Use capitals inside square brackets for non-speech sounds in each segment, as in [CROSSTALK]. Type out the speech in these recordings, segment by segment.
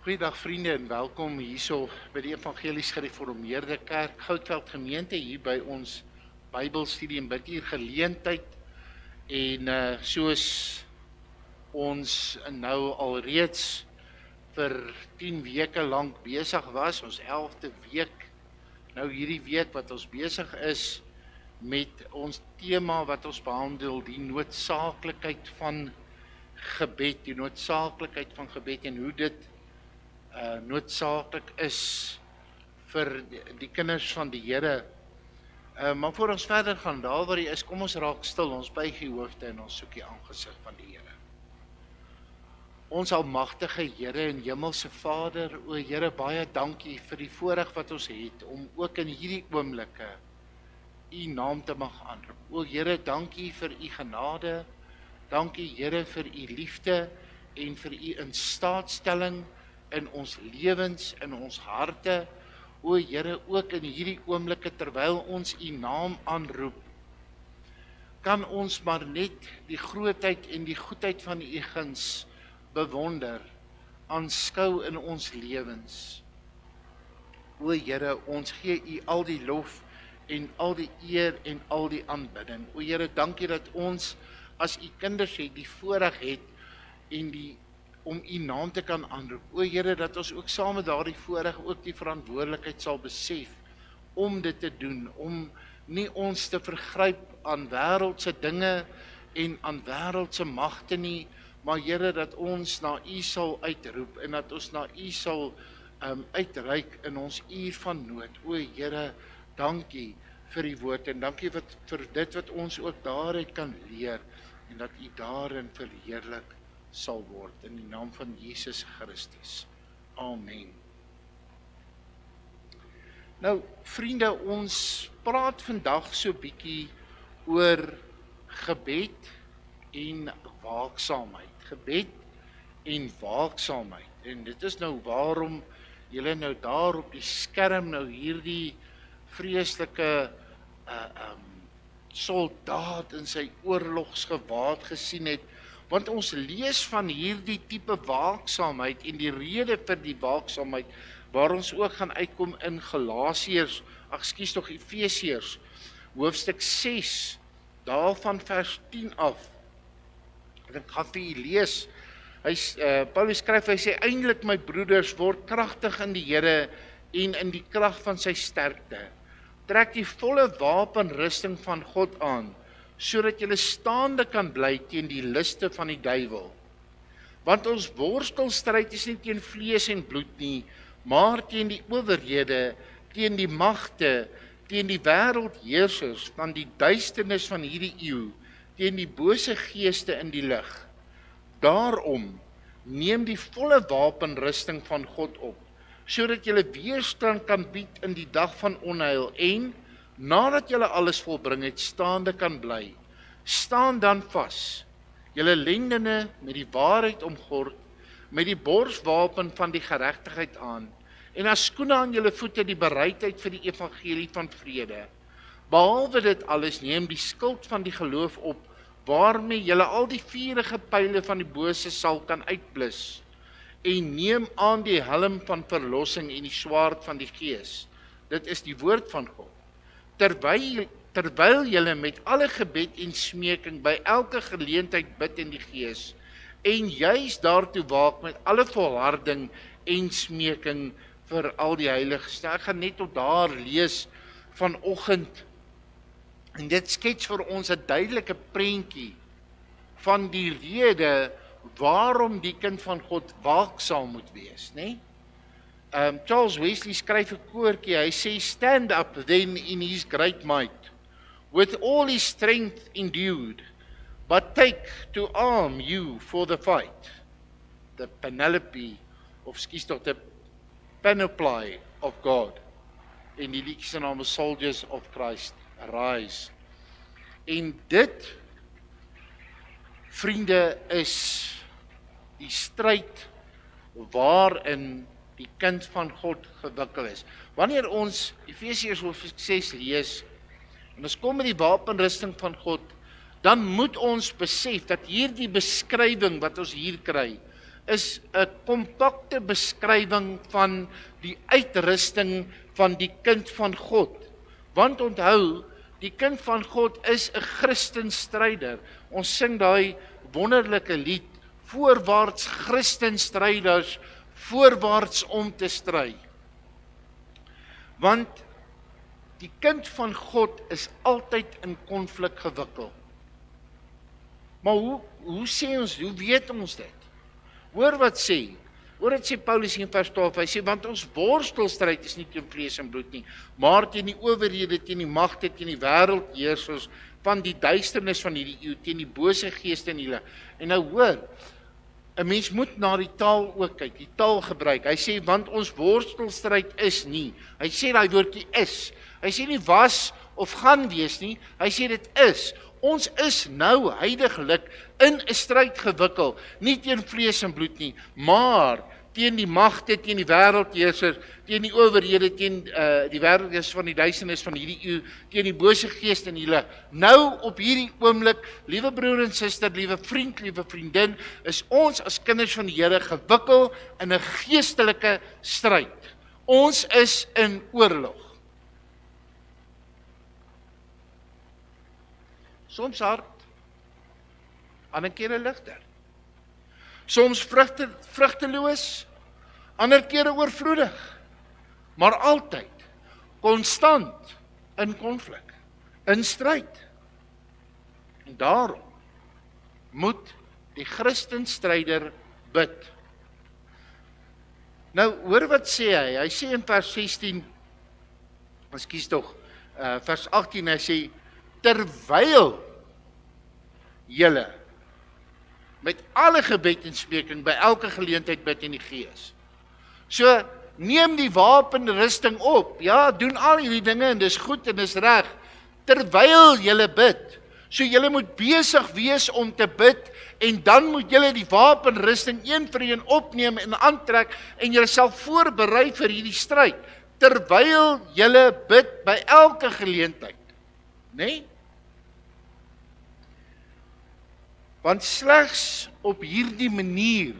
Goeiedag vriende en welkom hierso by die Evangelies Gereformeerde Kerk Goudveld Gemeente hier by ons Bybelstudie en bidtuur geleentheid. En uh soos ons nou alreeds vir 10 weke lank besig was, ons 11de week nou hierdie week wat ons besig is met ons tema wat ons behandel, die noodsaaklikheid van gebed, die noodsaaklikheid van gebed en hoe dit uh noodsaaklik is vir die, die kinders van die Here. Uh maar voor ons verder gaan, daar waar jy is, kom ons raak stil, ons buig die hoofde en ons soek die aangesig van die Here. Ons almagtige Here en hemelse Vader, o Here, baie dankie vir die voorreg wat ons het om ook in hierdie oomblikke u naam te mag aanroep. O Here, dankie vir u genade. Dankie Here vir u liefde en vir u instaatstelling in ons lewens, in ons harte. O Here, ook in hierdie oomblikke terwyl ons u naam aanroep, kan ons maar net die grootheid en die goedheid van u guns bewonder, aanskou in ons lewens. O Here, ons gee u al die lof en al die eer en al die aanbidding. O Here, dankie dat ons as u kinders het die voorreg het en die om u naam te kan aanroep. O Here, dat ons ook saam met daardie voorreg ook die verantwoordelikheid sal besef om dit te doen, om nie ons te vergryp aan wêreldse dinge en aan wêreldse magte nie, maar Here dat ons na u sal uitroep en dat ons na u sal um uitreik in ons uur van nood. O Here, dankie vir die woord en dankie wat vir dit wat ons ook daaruit kan leer en dat u daarin verheerlik sal word in die naam van Jesus Christus. Amen. Nou vriende, ons praat vandag so bietjie oor gebed en waaksaamheid. Gebed en waaksaamheid. En dit is nou waarom julle nou daar op die skerm nou hierdie vreeslike uh um soldaat in sy oorlogsgewaad gesien het want ons lees van hierdie tipe waaksaamheid en die rede vir die waaksaamheid waar ons ook gaan uitkom in Galasiërs, ag skuis tog Efesiërs hoofstuk 6 daarvan vers 10 af. Ek gaan vir u lees. Hy uh, Paulus skryf hy sê eintlik my broeders word kragtig in die Here en in die krag van sy sterkte. Trek die volle wapenrusting van God aan sodat jy staande kan bly teen die liste van die duiwel. Want ons worstelstryd is nie teen vlees en bloed nie, maar teen die owerhede, teen die magte, teen die wêreldheersers van die duisternis van hierdie eeu, teen die bose geeste in die lig. Daarom neem die volle wapenrusting van God op, sodat jy weerstand kan bied in die dag van onheil en nadat julle alles volbring het, staande kan bly. Staan dan vas. Julle lendene met die waarheid omgord, met die borswapen van die geregtigheid aan en as skoene aan julle voete die bereidheid vir die evangelie van vrede. Behalwe dit alles, neem die skild van die geloof op waarmee julle al die vuurige pile van die bose sal kan uitblus en neem aan die helm van verlossing en die swaard van die gees. Dit is die woord van God terwyl terwyl julle met alle gebed en smeking by elke geleentheid bid in die gees en juis daartoe waak met alle volharding en smeking vir al die heiliges. Ek gaan net tot daar lees vanoggend en dit skets vir ons 'n duidelike prentjie van die rede waarom die kind van God waaksaam moet wees, nê? Nee? Um, Charles Wesley skryf 'n koortjie. Hy sê stand up then in his great might with all his strength endued but take to arm you for the fight the Penelope of skies tot the panoply of God in die liedjie se naam is Soldiers of Christ Arise. En dit vriende is die stryd waarin die kind van God gewikkel is. Wanneer ons Efesiërs hoofstuk 6 lees en ons kom met die wapenrusting van God, dan moet ons besef dat hierdie beskrywing wat ons hier kry is 'n kompakte beskrywing van die uitrusting van die kind van God. Want onthou, die kind van God is 'n Christenstryder. Ons sing daai wonderlike lied voorwaarts Christenstryders voorwaarts om te stry. Want die kind van God is altyd in konflik gewikkeld. Maar hoe hoe sê ons, hoe weet ons dit? Hoor wat sê. Hoor dit sê Paulus in vers 12. Hy sê want ons worstelstryd is nie teen vlees en bloed nie, maar teen die owerhede, teen die magte, teen die wêreldheersers van die duisternis van hierdie eeu, teen die bose geeste in hulle. En nou hoor, 'n mens moet na die taal ook kyk, die taal gebruik. Hy sê want ons worstelstryd is nie. Hy sê daai woordjie is. Hy sê nie was of gaan wees nie. Hy sê dit is. Ons is nou heidaglik in 'n stryd gewikkel, nie teen vlees en bloed nie, maar teen die magte, teen die wêreldheersers, teen die owerhede, teen uh die wêreldheersers van die duisendes van hierdie eeu, teen die bose geeste in hulle. Nou op hierdie oomblik, liewe broer en suster, liewe vriend, liewe vriendin, is ons as kinders van die Here gewikkel in 'n geestelike stryd. Ons is in oorlog. Soms hard, ander kere ligter. Soms vrugte vrugteloos, ander kere oorvloedig. Maar altyd konstant in konflik, in stryd. En daarom moet die Christen stryder bid. Nou hoor wat sê hy? Hy sê in vers 16 Ekskuus tog. Uh vers 18 hy sê terwyl julle met alle gebed en smeking by elke geleentheid bid in die gees. So neem die wapenrusting op. Ja, doen al hierdie dinge en dis goed en dis reg terwyl julle bid. So julle moet besig wees om te bid en dan moet julle die wapenrusting een vir een opneem en aantrek en jouself voorberei vir hierdie stryd terwyl julle bid by elke geleentheid. Né? Nee? Want slegs op hierdie manier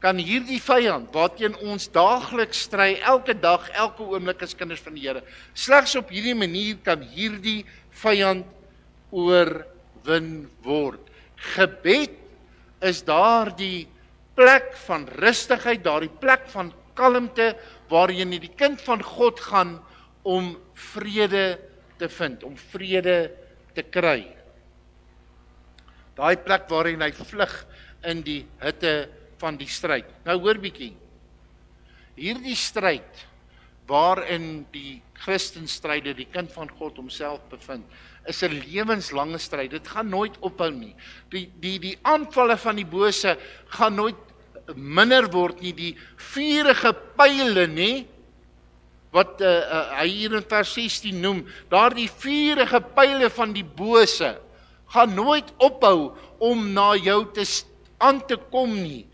kan hierdie vyand waarteen ons daagliks stry, elke dag, elke oomblik as kinders van die Here, slegs op hierdie manier kan hierdie vyand oorwin word. Gebed is daardie plek van rustigheid, daardie plek van kalmte waarheen die kind van God gaan om vrede te vind, om vrede te kry daai plek waarin hy vlug in die hitte van die stryd. Nou hoor bietjie. Hierdie stryd waarin die Christenstryde, die kind van God homself bevind, is 'n lewenslange stryd. Dit gaan nooit ophou nie. Die die die aanvalle van die bose gaan nooit minder word nie. Die vuurige pile nê wat uh, uh, hy hier in vers 16 noem, daardie vuurige pile van die bose gaan nooit ophou om na jou te aan te kom nie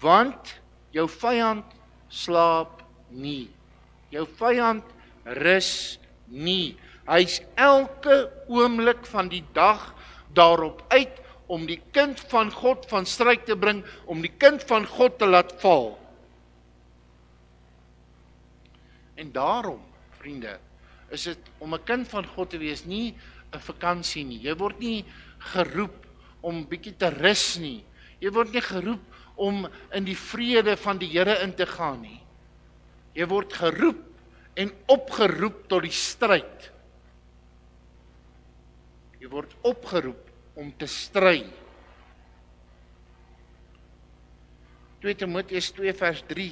want jou vyand slaap nie. Jou vyand rus nie. Hy's elke oomblik van die dag daarop uit om die kind van God van stryd te bring om die kind van God te laat val. En daarom vriende is dit om 'n kind van God te wees nie 'n vakansie nie. Jy word nie geroep om bietjie te rus nie. Jy word nie geroep om in die vrede van die Here in te gaan nie. Jy word geroep en opgeroep tot die stryd. Jy word opgeroep om te stry. 2 Timoteus 2 vers 3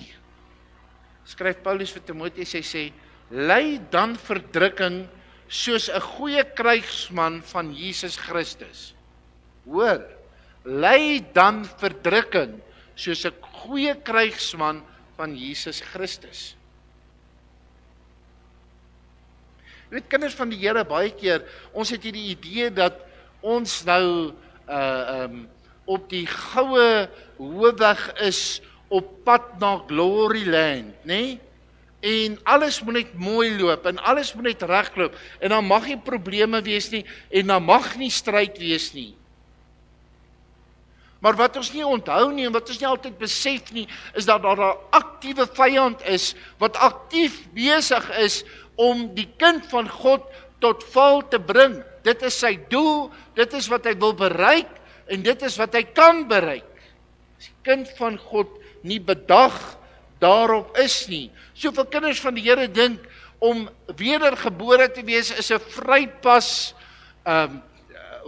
skryf Paulus vir Timoteus hy sê ly dan verdrukking soos 'n goeie krygsman van Jesus Christus. Hoor, ly dan verdrukking soos 'n goeie krygsman van Jesus Christus. Jy weet kinders van die Here baie keer, ons het hierdie idee dat ons nou uh um op die goue hoofweg is op pad na glory land, nê? Nee? En alles moet net mooi loop en alles moet net regloop en dan mag nie probleme wees nie en dan mag nie stryd wees nie. Maar wat ons nie onthou nie en wat ons nie altyd besef nie, is dat daar 'n aktiewe vyand is wat aktief besig is om die kind van God tot val te bring. Dit is sy doel, dit is wat hy wil bereik en dit is wat hy kan bereik. As die kind van God nie bedag daarop is nie. Soveel kinders van die Here dink om wedergebore te wees is 'n vrypas ehm um,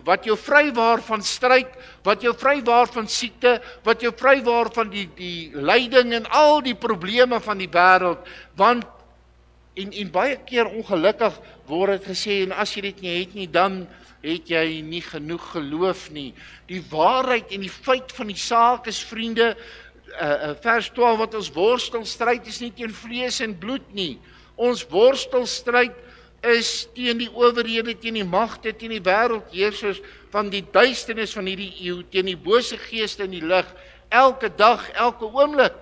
wat jou vrywaar van stryd, wat jou vrywaar van siekte, wat jou vrywaar van die die lyding en al die probleme van die wêreld, want en en baie keer ongelukkig word dit gesê en as jy dit nie het nie dan het jy nie genoeg geloof nie. Die waarheid en die feit van die saak is vriende uh, uh vers 12 wat ons worstel stryd is nie teen vlees en bloed nie. Ons worstel stryd is teen die owerhede, teen die magte, teen die wêreldheersers van die duisternis van hierdie eeu, teen die bose geeste in die lig, elke dag, elke oomblik.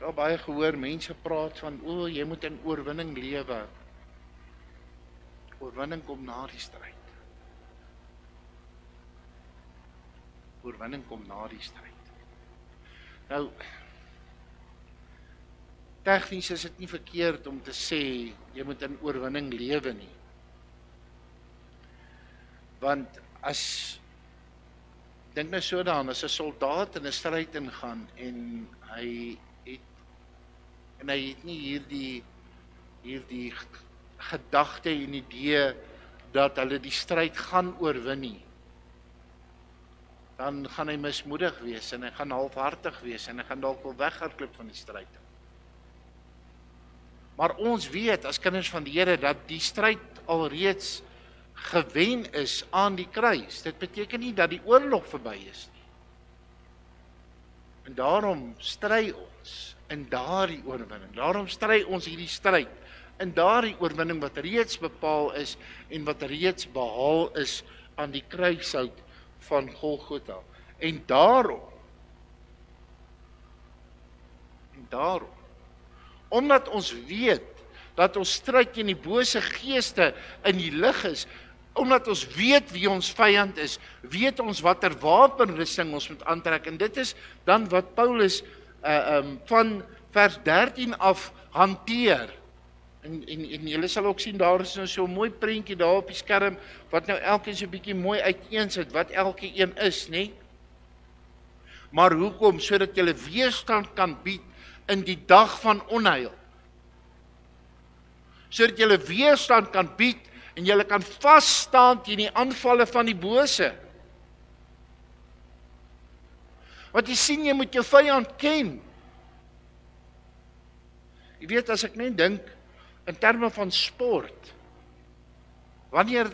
Daar baie gehoor mense praat van o, jy moet in oorwinning lewe. Oorwinning kom na die stryd. oorwinning kom na die stryd. Nou tegnies is dit nie verkeerd om te sê jy moet in oorwinning lewe nie. Want as dink nou so daaraan as 'n soldaat in 'n stryd ingaan en hy het en hy het nie hierdie hierdie gedagte en idee dat hulle die stryd gaan oorwin nie dan gaan hy mismoedig wees en hy gaan halfhartig wees en hy gaan dalk wel weghardloop van die stryd. Maar ons weet as kinders van die Here dat die stryd alreeds gewen is aan die kruis. Dit beteken nie dat die oorlog verby is nie. En daarom stry ons in daardie oorwinning. Daarom stry ons hierdie stryd in daardie oorwinning wat reeds bepaal is en wat reeds behaal is aan die kruishout van Golgotha. En daarom en daarom omdat ons weet dat ons stryd teen die bose geeste in die lig is, omdat ons weet wie ons vyand is, weet ons watter wapenrusting ons moet aantrek en dit is dan wat Paulus uh um van vers 13 af hanteer. En en en julle sal ook sien daar is nou so 'n mooi prentjie daar op die skerm wat nou elkeen so bietjie mooi uiteensit wat elke een is, nê? Maar hoekom sodat jy weerstand kan bied in die dag van onheil? Sodat jy weerstand kan bied en jy kan vas staan teen die aanvalle van die bose. Wat jy sien jy moet jou vyand ken. Jy weet as ek net dink in terme van sport. Wanneer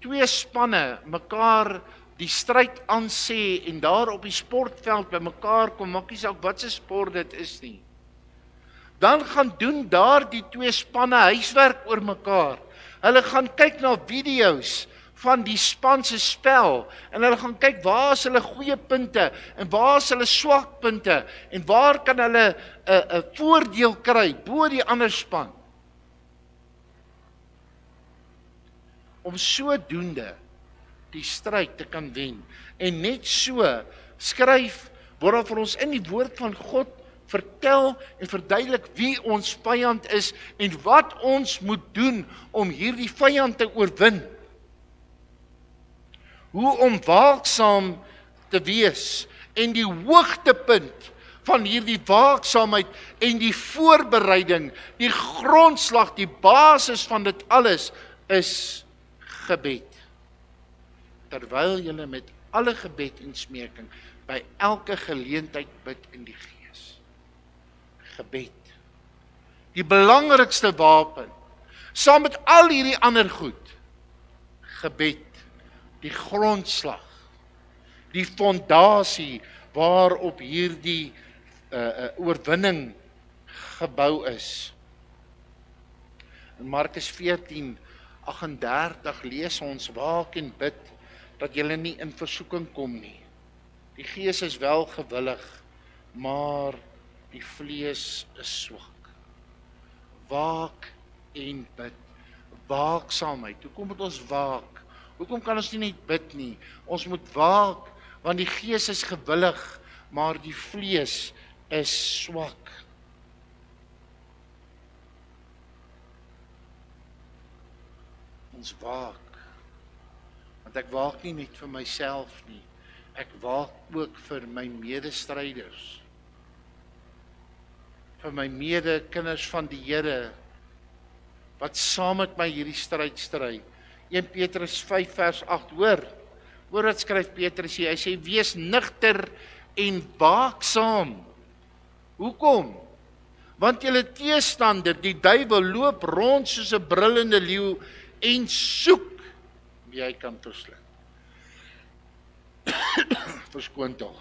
twee spanne mekaar die stryd aan sê en daar op die sportveld by mekaar kom, maak nie saak wat se sport dit is nie. Dan gaan doen daardie twee spanne huiswerk oor mekaar. Hulle gaan kyk na video's van die span se spel en hulle gaan kyk waar is hulle goeie punte en waar is hulle swak punte en waar kan hulle 'n 'n voordeel kry bo die ander span. Om sodoende die stryd te kan wen. En net so skryf word daar vir ons in die woord van God vertel en verduidelik wie ons vyand is en wat ons moet doen om hierdie vyand te oorwin. Hoe om waaksaam te wees en die hoogtepunt van hierdie waaksaamheid en die voorbereiding, die grondslag, die basis van dit alles is gebed. Terwyl jy met alle gebed en smeking by elke geleentheid bid in die Gees. Gebed. Die belangrikste wapen saam met al hierdie ander goed. Gebed. Die grondslag. Die fondasie waarop hierdie uh, uh oorwinning gebou is. In Markus 14 38 lees ons waak en bid dat julle nie in versoeking kom nie. Die gees is wel gewillig, maar die vlees is swak. waak en bid. Waaksaamheid. Hoekom moet ons waak? Hoekom kan ons nie net bid nie? Ons moet waak want die gees is gewillig, maar die vlees is swak. Ons waak. Want ek waak nie net vir myself nie. Ek waak ook vir my medestryders. Vir my mede kinders van die Here wat saam met my hierdie stryd stry. 1 Petrus 5 vers 8 hoor. Hoor wat skryf Petrus hier. Hy sê wees nigter en waaksaam. Hoekom? Want julle teestander, die duiwel loop rond soos 'n brullende leeu en soek wie hy kan verslind. [COUGHS] Verskoon tog.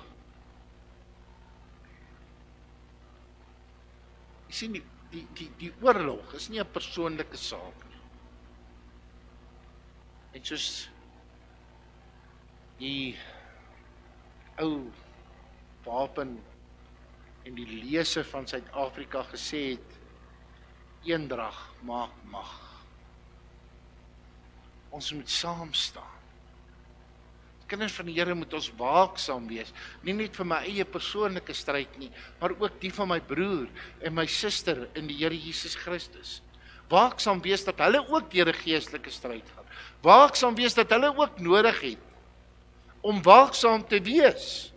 Jy sien die die die oorlog is nie 'n persoonlike saak nie. Dit soos die ou wapen en die lese van Suid-Afrika gesê het eendrag maak mag. Ons moet saam staan. Kinders van die Here moet ons waaksaam wees, nie net vir my eie persoonlike stryd nie, maar ook die van my broer en my suster in die Here Jesus Christus. Waaksaam wees dat hulle ook deur 'n geestelike stryd gaan. Waaksaam wees dat hulle ook nodig het om waaksaam te wees.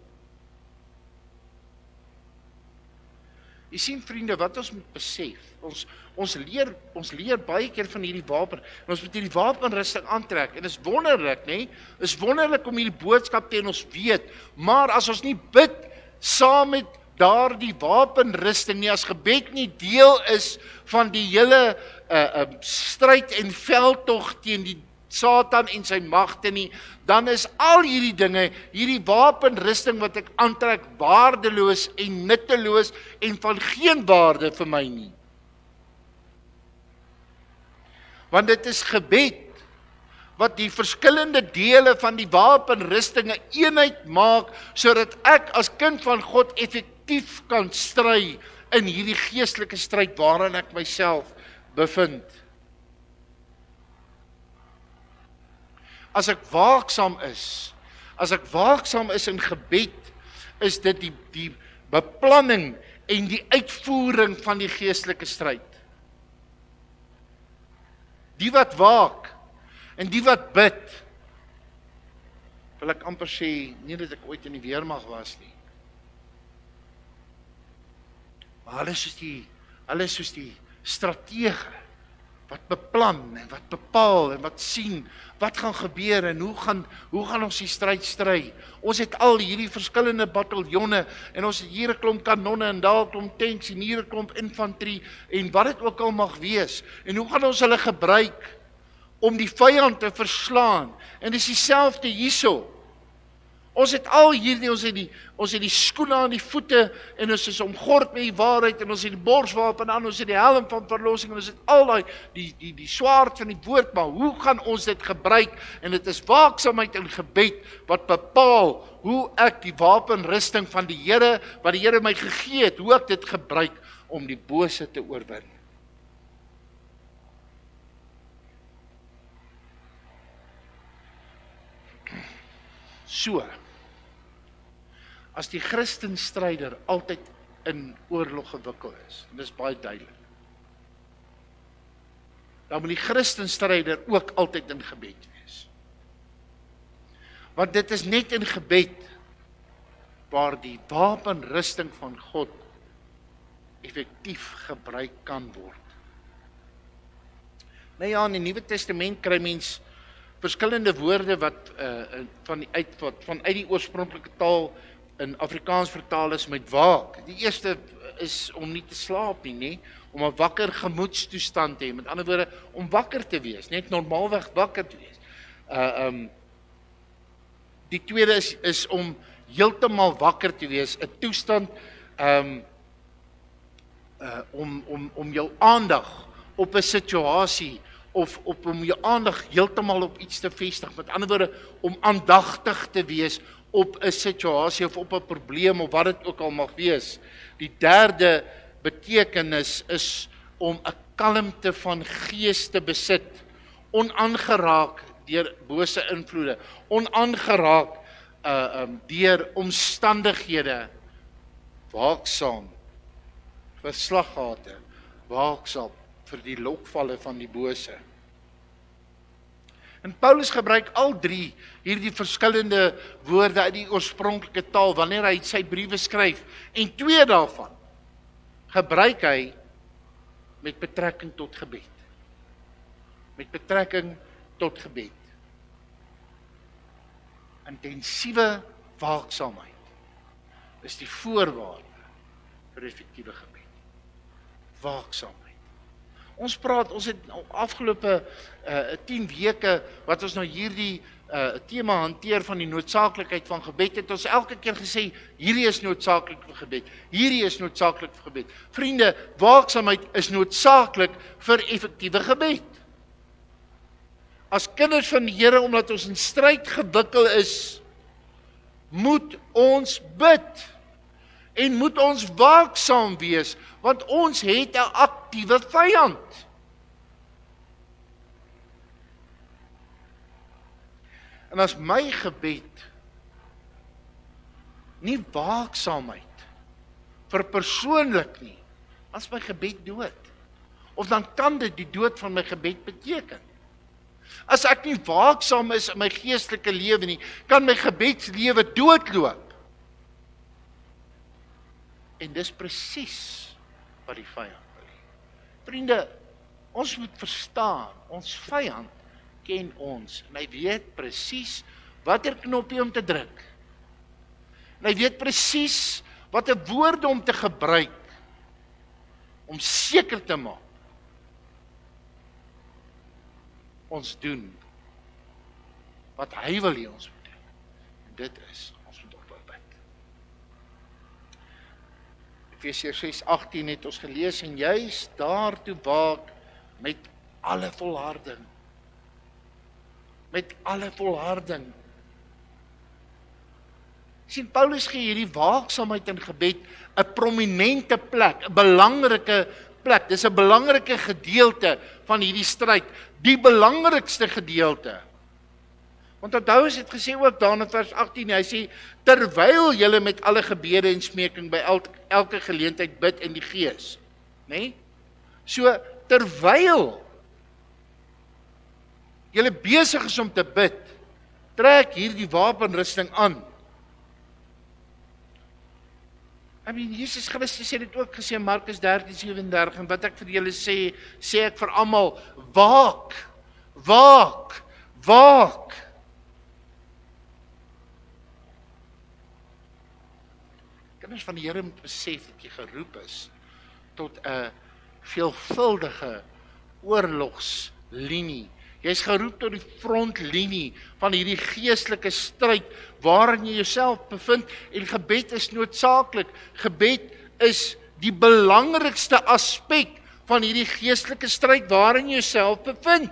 Jy sien vriende, wat ons moet besef, ons ons leer ons leer baie keer van hierdie wapen. En ons moet hierdie wapenrusting aantrek en dit is wonderlik, nê? Is wonderlik om hierdie boodskap teen ons weet, maar as ons nie bid saam met daardie wapenrusting nie as gebed nie deel is van die hele uh uh stryd en veldtog teen die Satan en sy magte nie, dan is al hierdie dinge, hierdie wapenrusting wat ek aantrek, waardeloos en nutteloos en van geen waarde vir my nie. Want dit is gebed wat die verskillende dele van die wapenrustinge eenheid maak sodat ek as kind van God effektief kan stry in hierdie geestelike stryd waarin ek myself bevind. As ek waaksaam is, as ek waaksaam is in gebed, is dit die die beplanning en die uitvoering van die geestelike stryd. Die wat waak en die wat bid wil ek amper sê nie dat ek ooit in die weermag was nie. Maar hulle is soos die hulle is soos die stratege wat beplan en wat bepaal en wat sien wat gaan gebeur en hoe gaan hoe gaan ons die stryd stry. Ons het al hierdie verskillende bataljonne en ons het hier 'n klomp kanonne en daar 'n klomp tanks en hier 'n klomp infanterie en wat dit ook al mag wees. En hoe gaan ons hulle gebruik om die vyand te verslaan? En dis dieselfde hierso. Ons het al hierdie ons het die ons het die skoene aan die voete en ons is omgord met die waarheid en ons het die borswapen aan ons het die helm van verlossing en ons het al daai die die die swaard van die woord maar hoe gaan ons dit gebruik? En dit is waaksaamheid en gebed wat bepaal hoe ek die wapenrusting van die Here wat die Here my gegee het hoe ek dit gebruik om die bose te oorwin. So as die Christen stryder altyd in oorlog gewikkel is. En dis baie duidelik. Dan moet die Christen stryder ook altyd in gebed wees. Want dit is net in gebed waar die wapenrusting van God effektief gebruik kan word. Nou ja, in die Nuwe Testament kry mens verskillende woorde wat uh van uit wat van uit die oorspronklike taal in Afrikaans vertaal is met waak. Die eerste is om nie te slaap nie, nê, om 'n wakker gemoedstoestand te hê. Met ander woorde, om wakker te wees, net normaalweg wakker te wees. Uh um die tweede is is om heeltemal wakker te wees, 'n toestand um uh om om om jou aandag op 'n situasie of op om jou aandag heeltemal op iets te vestig. Met ander woorde, om aandagtig te wees op 'n situasie of op 'n probleem of wat dit ook al mag wees. Die derde betekenis is om 'n kalmte van gees te besit, onaangeraak deur bose invloede, onaangeraak uh um deur omstandighede. Waaksaam vir slaggate, waaksaam vir die lokvalle van die bose. En Paulus gebruik al drie hierdie verskillende woorde uit die oorspronklike taal wanneer hy sy briewe skryf en twee daarvan gebruik hy met betrekking tot gebed. Met betrekking tot gebed. Intensiewe waaksaamheid is die voorwaarde vir effektiewe gebed. Waaksaamheid. Ons praat, ons het afgelope uh 10 weke wat ons nou hierdie uh tema hanteer van die noodsaaklikheid van gebed het ons elke keer gesê hierdie is noodsaaklik vir gebed. Hierdie is noodsaaklik vir gebed. Vriende, waaksaamheid is noodsaaklik vir effektiewe gebed. As kinders van die Here omdat ons in stryd gewikkel is, moet ons bid en moet ons waaksaam wees want ons het 'n aktiewe vyand. En as my gebed nie waaksaamheid vir persoonlik nie, as my gebed dood. Of dan kan dit die dood van my gebed beteken. As ek nie waaksaam is in my geestelike lewe nie, kan my gebedslewe doodloop. En dis presies wat die vyand wil. Vriende, ons moet verstaan, ons vyand ken ons en hy weet presies watter knoppie om te druk. En hy weet presies watter woorde om te gebruik om seker te maak ons doen wat hy wil hê ons moet doen. En dit is Efesiërs 6:18 het ons gelees en juis daartoe waak met alle volharding. Met alle volharding. sien Paulus gee hierdie waaksaamheid in gebed 'n prominente plek, 'n belangrike plek. Dis 'n belangrike gedeelte van hierdie stryd, die belangrikste gedeelte. Want onthou as dit gesê ook daar in vers 18, hy sê terwyl julle met alle gebede en smeking by elke, elke geleentheid bid in die Gees, nê? Nee? So terwyl julle besig is om te bid, trek hierdie wapenrusting aan. I mean Jesus Christus het dit ook gesê in Markus 13:37 en wat ek vir julle sê, sê ek vir almal, waak. Waak. Waak. Kinders van die Here moet besef dat jy geroep is tot 'n veelvuldige oorlogslinie. Jy's geroep tot die frontlinie van hierdie geestelike stryd waarin jy jouself bevind en gebed is noodsaaklik. Gebed is die belangrikste aspek van hierdie geestelike stryd waarin jy jouself bevind.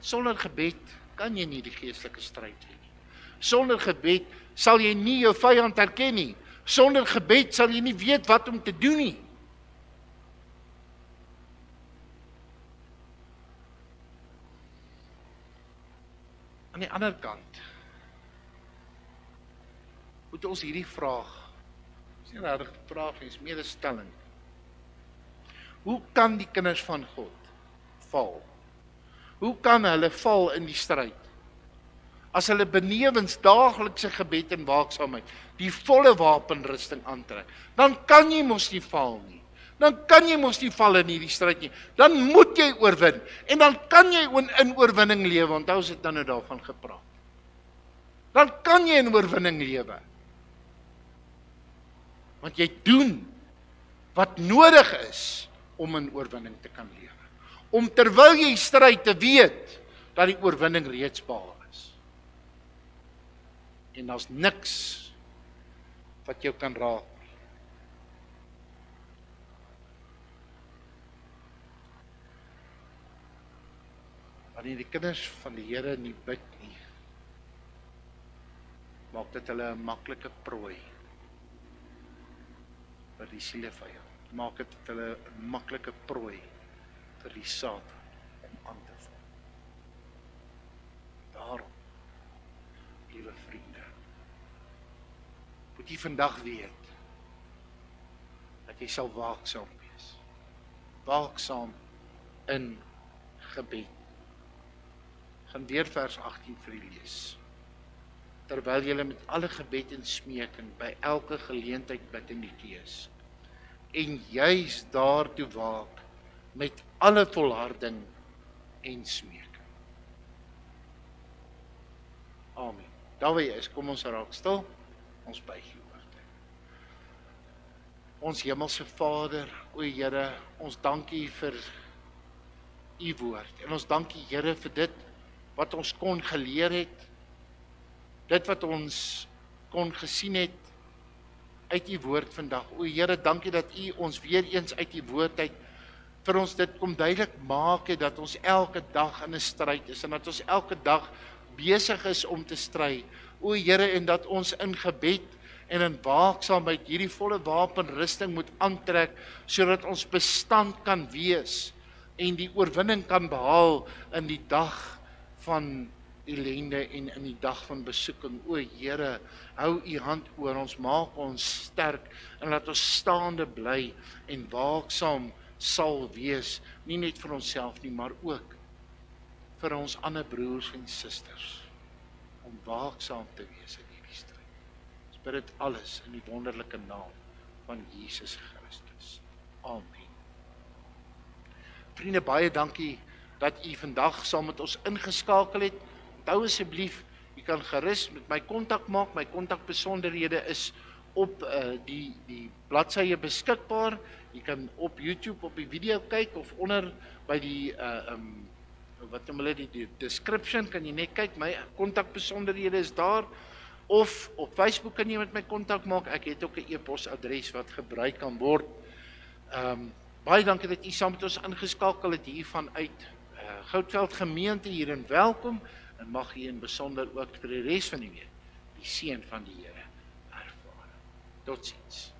Sonder gebed kan jy nie die geestelike stryd hê. Sonder gebed sal jy nie jou vyand herken nie. Sonder gebed sal jy nie weet wat om te doen nie. Aan die ander kant moet ons hierdie vraag is nie regtig 'n vraag nie, is meer 'n stelling. Hoe kan die kinders van God val? Hoe kan hulle val in die stryd? As hulle benewens daaglikse gebed en waaksaamheid die volle wapenrusting aantrek, dan kan jy mos nie val nie. Dan kan jy mos nie val in hierdie stryd nie. Dan moet jy oorwin en dan kan jy in oorwinning lewe. Onthou het dan nou daarvan gepraat. Dan kan jy in oorwinning lewe. Want jy doen wat nodig is om in oorwinning te kan lewe. Om terwyl jy stry te weet dat die oorwinning reeds behaal en daar's niks wat jou kan raak. Wanneer die kinders van die Here nie bid nie, maak dit hulle 'n maklike prooi. vir die siele van jou. Maak dit hulle 'n maklike prooi vir die Satan om aan te val. Daarom, liewe vriende, moet jy vandag weet dat jy sal waaksaam wees. Waaksaam in gebed. Gaan weer vers 18 vir u lees. Terwyl jy met alle gebed en smeking by elke geleentheid bid en kies en juis daartoe waak met alle volharding en smeking. Amen. Daar waar jy is, kom ons raak stil. Ons buig hier oor. Ons hemelse Vader, o Here, ons dankie vir u woord. En ons dankie Here vir dit wat ons kon geleer het. Dit wat ons kon gesien het uit u woord vandag. O Here, dankie dat u ons weer eens uit u woord uit vir ons dit kom duidelik maak het dat ons elke dag in 'n stryd is en dat ons elke dag besig is om te stry. O Here, en dat ons in gebed en in waaksaamheid hierdie volle wapenrusting moet aantrek sodat ons bestand kan wees en die oorwinning kan behaal in die dag van ellende en in die dag van besoeking. O Here, hou u hand oor ons, maak ons sterk en laat ons staande bly en waaksaam sal wees, nie net vir onsself nie, maar ook vir ons ander broers en susters om waaksaam te wees in hierdie stryd. Ons bid dit alles in die wonderlike naam van Jesus Christus. Amen. Vriende, baie dankie dat u vandag saam met ons ingeskakel het. Onthou asseblief, u kan gerus met my kontak maak. My kontakbesonderhede is op uh, die die bladsye beskikbaar. Jy kan op YouTube op die video kyk of onder by die uh um wat noem hulle die, die description kan jy net kyk my kontakbesonderhede is daar of op Facebook kan jy met my kontak maak. Ek het ook 'n e-posadres wat gebruik kan word. Um baie dankie dat u saam met ons ingeskakel het hier vanuit uh Goudveld gemeente hier en welkom en mag u in besonder ook vir die res van die week die seën van die Here ervaar. Totsiens.